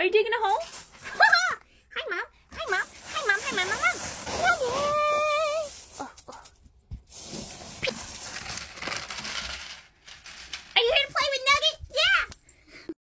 Are you digging a hole?